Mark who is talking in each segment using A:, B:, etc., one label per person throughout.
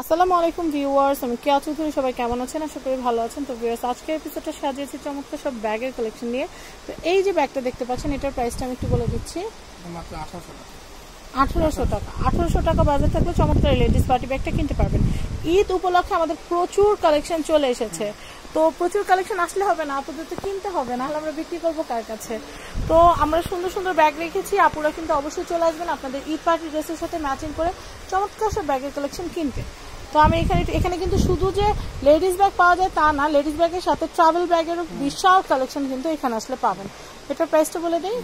A: আসসালামু আলাইকুম ভিউয়ার্স আমি কেয়া চৌধুরী সবাই কেমন আছেন? আশা করি ভালো আছেন। তো ভিউয়ার্স আজকের এপিসোডটা সাজিয়েছি চমৎকার সব ব্যাগের কালেকশন নিয়ে। তো এই যে ব্যাগটা দেখতে পাচ্ছেন এটার প্রাইসটা আমি একটু বলে দিচ্ছি।
B: মাত্র আঠারোশো টাকা।
A: আঠারোশো টাকা। বাজার থাকলে চমৎকার লেডিস পার্টি ব্যাগটা কিনতে পারবেন। ঈদ উপলক্ষে আমাদের প্রচুর কালেকশন চলে এসেছে। তো প্রচুর কালেকশন আসলে হবে না আপাতত কিনতে হবে নাহলে আমরা বিক্রি করব কার কাছে? তো আমরা সুন্দর সুন্দর ব্যাগ রেখেছি আপুরা কিন্তু অবশ্যই চলে আসবেন। আপনাদের ঈদ পার্টি ড্রেসের সাথে ম্যাচিং করে চমৎকার সব ব্যাগের কালেকশন কিনতে তো আমি এখানে এখানে কিন্তু শুধু যে লেডিস ব্যাগ পাওয়া যায় তা না লেডিস ব্যাগের সাথে ট্রাভেল ব্যাগেরও বিশাল কালেকশন কিন্তু এখানে আসলে পাবেন। এটার প্রাইসটা বলে দিই?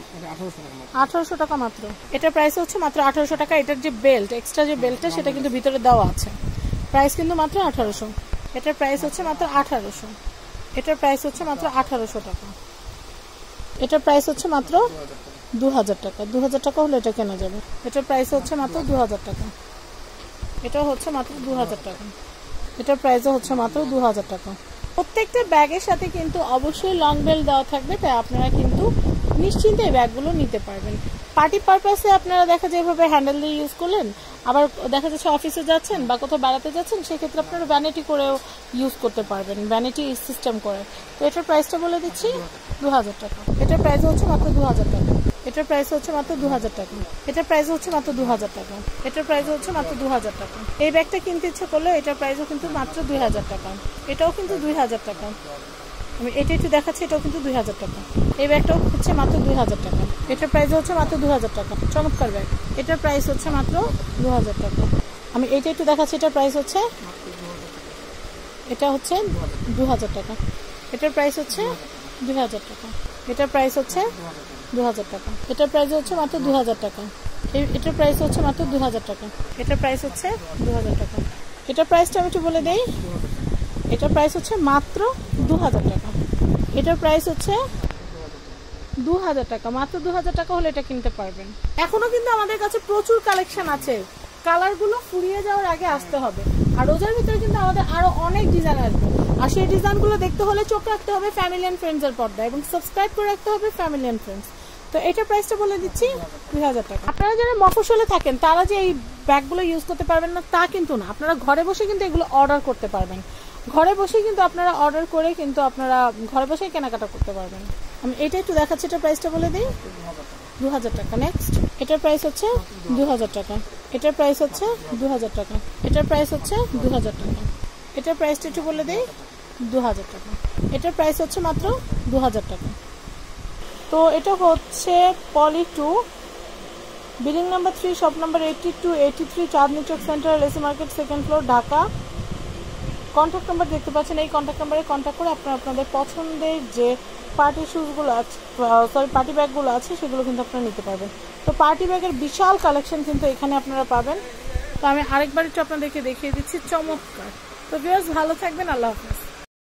B: আঠারোশো টাকা মাত্র।
A: এটার প্রাইস হচ্ছে মাত্র আঠারোশো টাকা। এটার যে বেল্ট এক্সট্রা যে বেল্টটা সেটা কিন্তু ভিতরে দেওয়া আছে। প্রাইস কিন্তু মাত্র আঠারোশো। এটার প্রাইস হচ্ছে মাত্র আঠারোশো। এটার প্রাইস হচ্ছে মাত্র আঠারোশো টাকা। এটার প্রাইস হচ্ছে মাত্র দু হাজার টাকা। দু হাজার টাকা হলে এটা কেনা যাবে। এটার প্রাইস হচ্ছে মাত্র দু হাজার টাকা। এটা হচ্ছে মাত্র দু হাজার টাকা। এটার প্রাইসও হচ্ছে মাত্র দু হাজার টাকা। প্রত্যেকটা ব্যাগের সাথে কিন্তু অবশ্যই লং বেল দেওয়া থাকবে, তাই আপনারা কিন্তু নিশ্চিন্তে এই ব্যাগগুলো নিতে পারবেন। পার্টি পারপাসে আপনারা দেখা যায় এভাবে হ্যান্ডেল দিয়ে ইউজ করলেন, আবার দেখা যাচ্ছে অফিসে যাচ্ছেন বা কোথাও বেড়াতে যাচ্ছেন, সেক্ষেত্রে আপনারা ভ্যানিটি করেও ইউজ করতে পারবেন ভ্যানিটি সিস্টেম করে। তো এটার প্রাইসটা বলে দিচ্ছি দু হাজার টাকা এটার প্রাইস হচ্ছে মাত্র দু হাজার টাকা এটার প্রাইস হচ্ছে মাত্র দু হাজার টাকা এটার প্রাইস হচ্ছে মাত্র দু হাজার টাকা এটার প্রাইস হচ্ছে মাত্র দু হাজার টাকা এই ব্যাগটা কিনতে ইচ্ছে করলে এটার প্রাইসও কিন্তু মাত্র দুই হাজার টাকা এটাও কিন্তু দুই হাজার টাকা আমি এটা একটু দেখাচ্ছি এটাও কিন্তু দুই হাজার টাকা এই ব্যাগটাও হচ্ছে মাত্র দুই হাজার টাকা এটার প্রাইস হচ্ছে মাত্র দু হাজার টাকা চমৎকার ব্যাগ এটার প্রাইস হচ্ছে মাত্র দু হাজার টাকা আমি এটা একটু দেখাচ্ছি এটার প্রাইস হচ্ছে এটা হচ্ছে দু হাজার টাকা এটার প্রাইস হচ্ছে দুই হাজার টাকা। এটার প্রাইস হচ্ছে দু হাজার টাকা। এটার প্রাইস হচ্ছে মাত্র দু হাজার টাকা। এটার প্রাইস হচ্ছে মাত্র দু হাজার টাকা। এটার প্রাইস হচ্ছে দু হাজার টাকা। এটার প্রাইসটা আমি একটু বলে দেই। এটার প্রাইস হচ্ছে মাত্র দু হাজার টাকা। এটার প্রাইস হচ্ছে দু হাজার টাকা। মাত্র দু হাজার টাকা হলে এটা কিনতে পারবেন। এখনও কিন্তু আমাদের কাছে প্রচুর কালেকশন আছে। কালারগুলো ফুরিয়ে যাওয়ার আগে আসতে হবে। আর রোজার ভিতরে কিন্তু আমাদের আরও অনেক ডিজাইন আসবে। আর সেই ডিজাইনগুলো দেখতে হলে চোখ রাখতে হবে ফ্যামিলি অ্যান্ড ফ্রেন্ডস এর পর্দায় এবং সাবস্ক্রাইব করে রাখতে হবে ফ্যামিলি অ্যান্ড ফ্রেন্ডস তো এটা প্রাইসটা বলে দিচ্ছি দুই হাজার টাকা। আপনারা যারা মফসলে থাকেন, তারা যে এই ব্যাগগুলো ইউজ করতে পারবেন না, তা কিন্তু না। আপনারা ঘরে বসে কিন্তু এগুলো অর্ডার করতে পারবেন। ঘরে বসে কিন্তু আপনারা অর্ডার করে কিন্তু আপনারা ঘরে বসেই কেনাকাটা করতে পারবেন। আমি এটা একটু দেখাচ্ছি, এটা প্রাইসটা বলে দিই। দু হাজার টাকা। নেক্সট এটার প্রাইস হচ্ছে দু হাজার টাকা। এটার প্রাইস হচ্ছে দু হাজার টাকা। এটার প্রাইস হচ্ছে দু হাজার টাকা। এটার প্রাইসটা একটু বলে দিই। দু হাজার টাকা। এটার প্রাইস হচ্ছে মাত্র দু হাজার টাকা। তো এটা হচ্ছে পলি two building number three shop number eighty two eighty three Chandni Chowk centre AC market second floor Dhaka contact number দেখতে পাচ্ছেন, এই কন্ট্যাক্ট নাম্বারে কন্ট্যাক্ট করে আপনারা আপনাদের পছন্দের যে পার্টি শুজগুলো আছে সরি পার্টি ব্যাগগুলো আছে, সেগুলো কিন্তু আপনারা নিতে পারবেন। তো পার্টি ব্যাগের বিশাল কালেকশন কিন্তু এখানে আপনারা পাবেন। তো আমি আরেকবার একটু আপনাদেরকে দেখিয়ে দিচ্ছি, চমৎকার। তো বিয়ার্স ভালো থাকবেন, আল্লাহ হাফেজ।